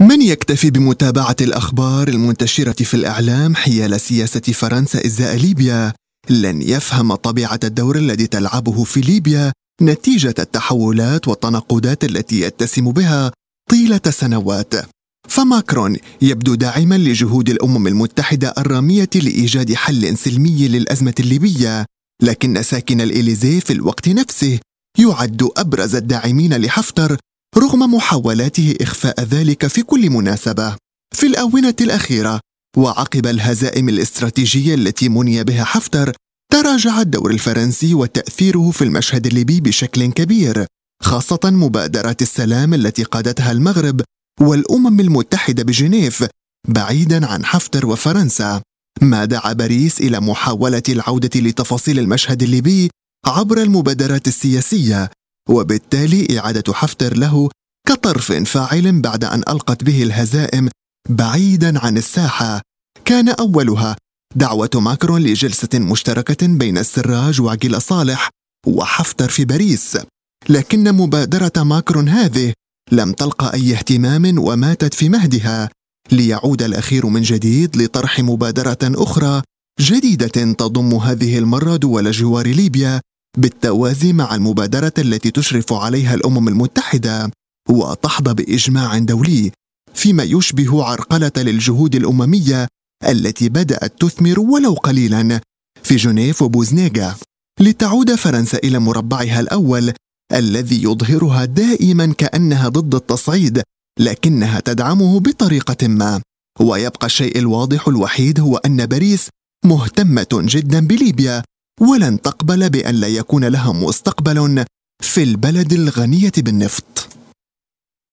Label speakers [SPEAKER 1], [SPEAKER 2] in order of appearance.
[SPEAKER 1] من يكتفي بمتابعة الأخبار المنتشرة في الإعلام حيال سياسة فرنسا إزاء ليبيا؟ لن يفهم طبيعة الدور الذي تلعبه في ليبيا نتيجة التحولات والتناقضات التي يتسم بها طيلة سنوات. فماكرون يبدو داعما لجهود الأمم المتحدة الرامية لإيجاد حل سلمي للأزمة الليبية لكن ساكن الإليزيه في الوقت نفسه يعد أبرز الداعمين لحفتر رغم محاولاته إخفاء ذلك في كل مناسبة. في الآونة الأخيرة وعقب الهزائم الاستراتيجية التي مني بها حفتر تراجع الدور الفرنسي وتأثيره في المشهد الليبي بشكل كبير خاصة مبادرات السلام التي قادتها المغرب والأمم المتحدة بجنيف بعيدا عن حفتر وفرنسا. ما دعا باريس إلى محاولة العودة لتفاصيل المشهد الليبي عبر المبادرات السياسية وبالتالي إعادة حفتر له كطرف فاعل بعد أن ألقت به الهزائم بعيدا عن الساحة. كان أولها دعوة ماكرون لجلسة مشتركة بين السراج وعقيل صالح وحفتر في باريس. لكن مبادرة ماكرون هذه لم تلقى أي اهتمام وماتت في مهدها. ليعود الأخير من جديد لطرح مبادرة أخرى جديدة تضم هذه المرة دول جوار ليبيا بالتوازي مع المبادرة التي تشرف عليها الأمم المتحدة وتحظى بإجماع دولي فيما يشبه عرقلة للجهود الأممية التي بدأت تثمر ولو قليلا في جنيف وبوزنيغا لتعود فرنسا إلى مربعها الأول الذي يظهرها دائما كأنها ضد التصعيد لكنها تدعمه بطريقة ما ويبقى الشيء الواضح الوحيد هو أن باريس مهتمة جدا بليبيا. ولن تقبل بأن لا يكون لها مستقبل في البلد الغنية بالنفط.